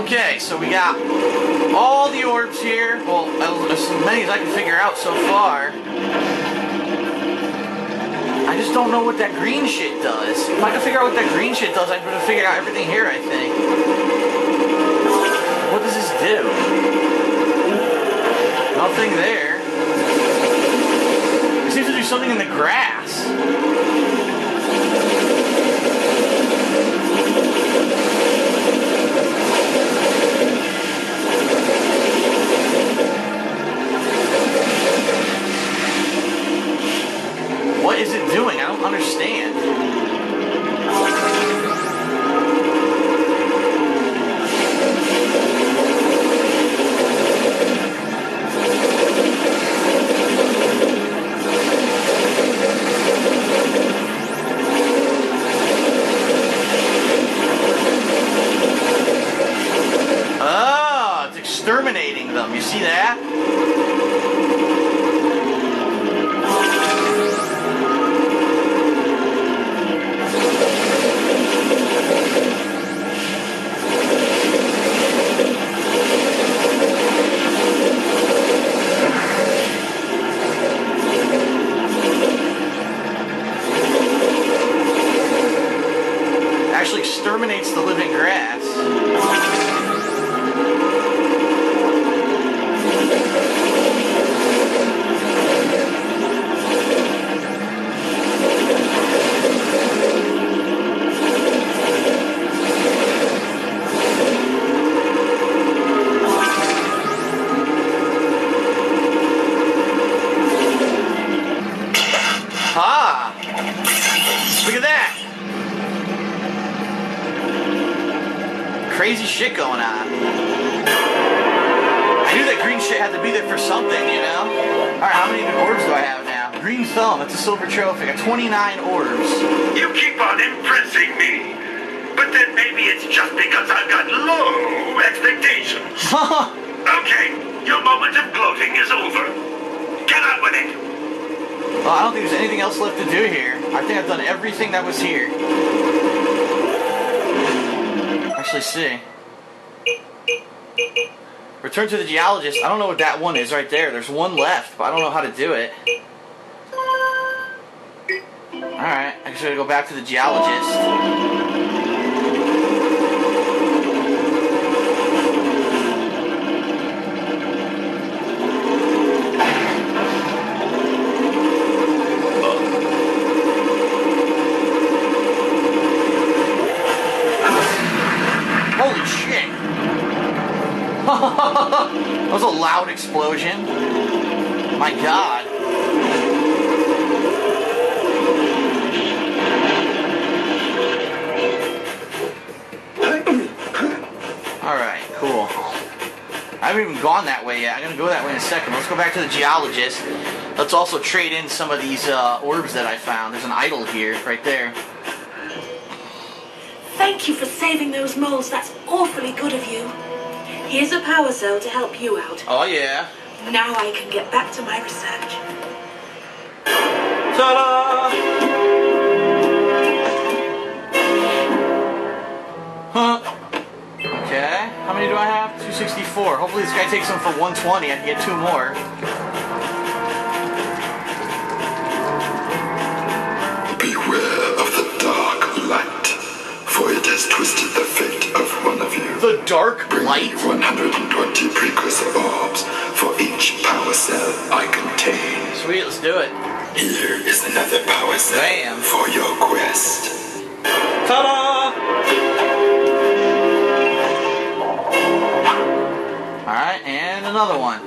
Okay, so we got all the orbs here. Well, as many as I can figure out so far. I just don't know what that green shit does. If I can figure out what that green shit does, I'm gonna figure out everything here, I think. What does this do? Nothing there. It seems to do something in the grass. Actually exterminates the living grass. Shit going on. I knew that green shit had to be there for something, you know? Alright, how many orbs do I have now? Green thumb, that's a silver trophy. I got 29 orbs. You keep on impressing me. But then maybe it's just because I've got low expectations. Okay, your moment of gloating is over. Get on with it. Well, I don't think there's anything else left to do here. I think I've done everything that was here. Actually, see. Return to the geologist. I don't know what that one is right there. There's one left, but I don't know how to do it. Alright, I guess I gotta go back to the geologist. That was a loud explosion. My god. Alright, cool. I haven't even gone that way yet. I'm gonna go that way in a second. Let's go back to the geologist. Let's also trade in some of these uh, orbs that I found. There's an idol here, right there. Thank you for saving those moles. That's awfully good of you. Here's a power cell to help you out. Oh yeah. Now I can get back to my research. Ta-da! Huh. Okay. How many do I have? 264. Hopefully this guy takes them for 120. I can get two more. Beware of the dark light, for it has twisted the fate of one of you. The dark Bring light? 120 precursor orbs for each power cell I contain. Sweet, let's do it. Here is another power cell Bam. for your quest. Ta-da! Alright, and another one.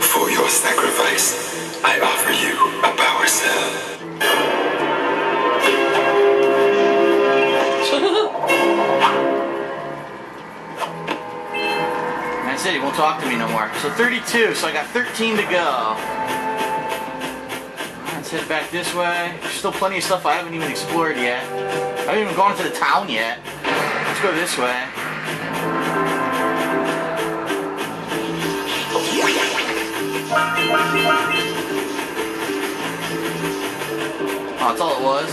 For your sacrifice, I offer you a power cell. Talk to me no more. So 32, so I got 13 to go. Let's head back this way. There's still plenty of stuff I haven't even explored yet. I haven't even gone to the town yet. Let's go this way. Oh, that's all it was.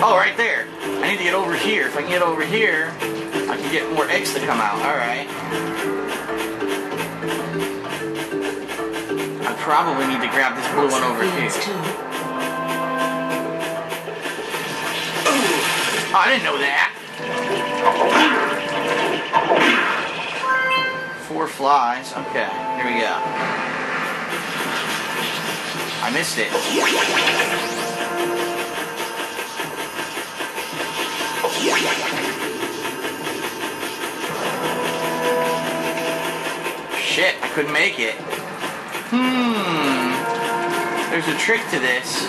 Oh, right there. I need to get over here. If I can get over here, I can get more eggs to come out. All probably need to grab this blue one over here. Feelings too. Oh, I didn't know that. Four flies. Okay, here we go. I missed it. Shit, I couldn't make it. Hmm. There's a trick to this.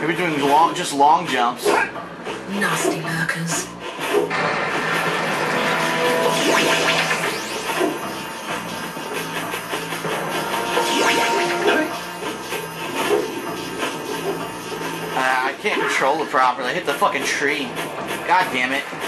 Maybe doing long, just long jumps. Nasty lurkers. Uh, I can't control it properly. I hit the fucking tree. God damn it. It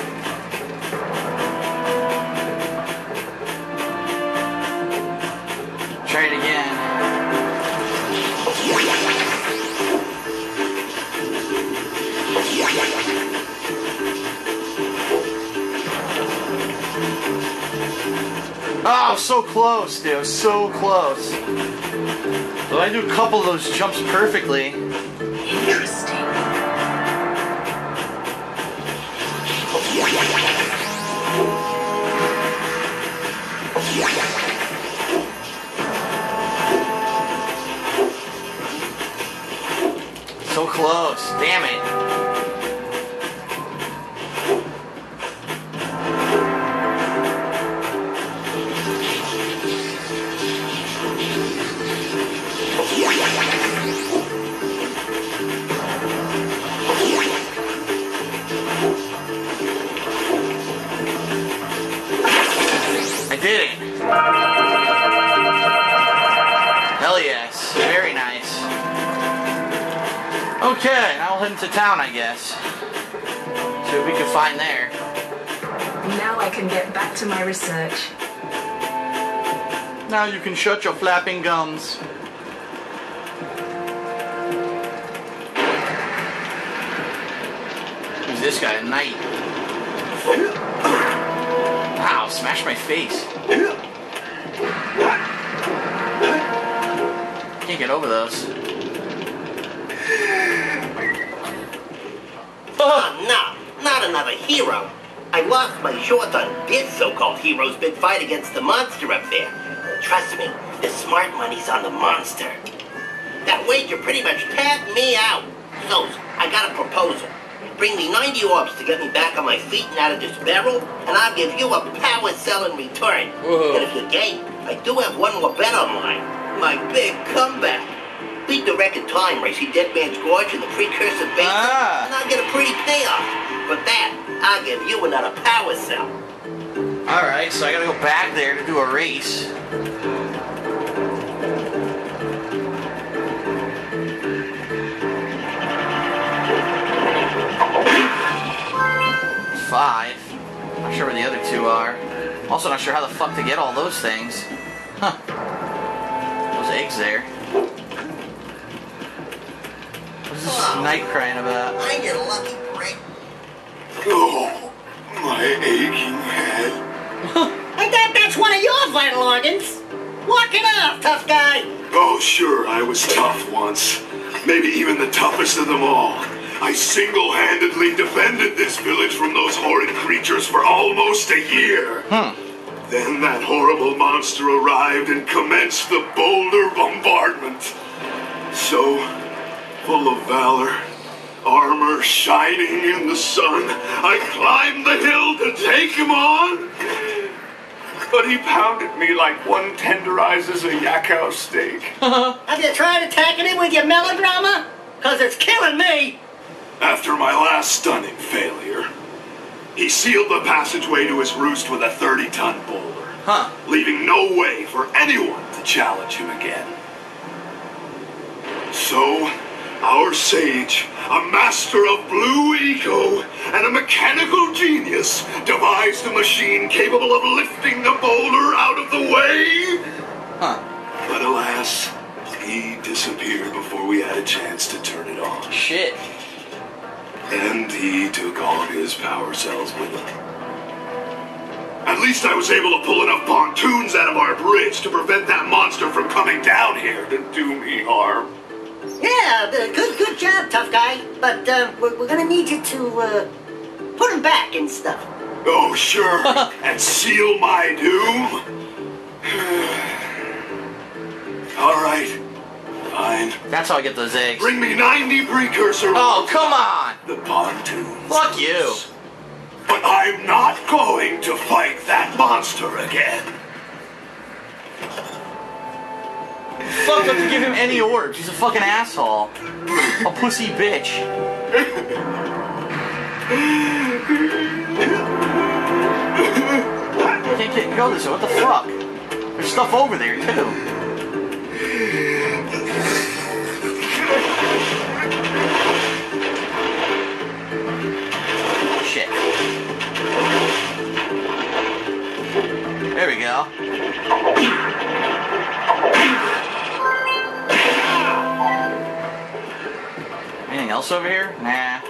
Oh, so close, dude. So close. But I do a couple of those jumps perfectly. Interesting. So close. Damn it. Okay, now we'll head into town, I guess. See what we can find there. Now I can get back to my research. Now you can shut your flapping gums. Who's this guy? A knight. Wow, smash my face. Can't get over those. Oh, no, not another hero. I lost my shorts on this so-called hero's big fight against the monster up there. Trust me, the smart money's on the monster. That wager pretty much tapped me out. So, I got a proposal. Bring me 90 orbs to get me back on my feet and out of this barrel, and I'll give you a power cell in return. Whoa. And if you're game, I do have one more bet on mine. My big comeback. Beat the record time race, see Dead Man's Gorge and the precursor basin, Ah. and I'll get a pretty payoff. For that, I'll give you another power cell. Alright, so I gotta go back there to do a race. Five. Not sure where the other two are. Also not sure how the fuck to get all those things. Huh. Those eggs there. What's this knight crying about? I'm your lucky break. Oh, my aching head. I thought that's one of your vital organs. Walk it off, tough guy. Oh, sure, I was tough once. Maybe even the toughest of them all. I single handedly defended this village from those horrid creatures for almost a year. Huh. Then that horrible monster arrived and commenced the boulder bombardment. So, full of valor, armor shining in the sun, I climbed the hill to take him on. But he pounded me like one tenderizes a yakow steak. Have you tried attacking it with your melodrama? Cause it's killing me. After my last stunning failure, he sealed the passageway to his roost with a 30 ton boulder, Huh. leaving no way for anyone to challenge him again. So, our sage, a master of blue eco and a mechanical genius, devised a machine capable of lifting the boulder out of the way. Huh. But alas, he disappeared before we had a chance to turn it on. Shit. And he took all his power cells with him. At least I was able to pull enough pontoons out of our bridge to prevent that monster from coming down here to do me harm. Yeah, uh, good, good job, tough guy. But uh, we're, we're gonna need you to uh, put him back and stuff. Oh, sure. and seal my doom? All right. Fine. That's how I get those eggs. Bring me 90 precursor. Oh, come on! The pontoons. Fuck you. But I'm not going to fight that monster again. Fuck, up to give him any orbs. He's a fucking asshole. A pussy bitch. I Can't get go this way. What the fuck? There's stuff over there too. Shit. There we go. Else over here? Nah.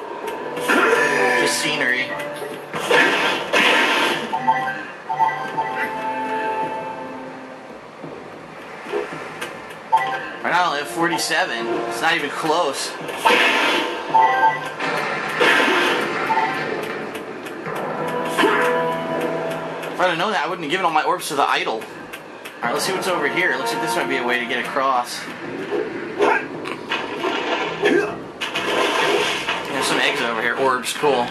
Just scenery. Right now I only have 47. It's not even close. If I'd have known that, I wouldn't have given all my orbs to the idol. Alright, let's see what's over here. Looks like this might be a way to get across. There's some eggs over here. Orbs, cool.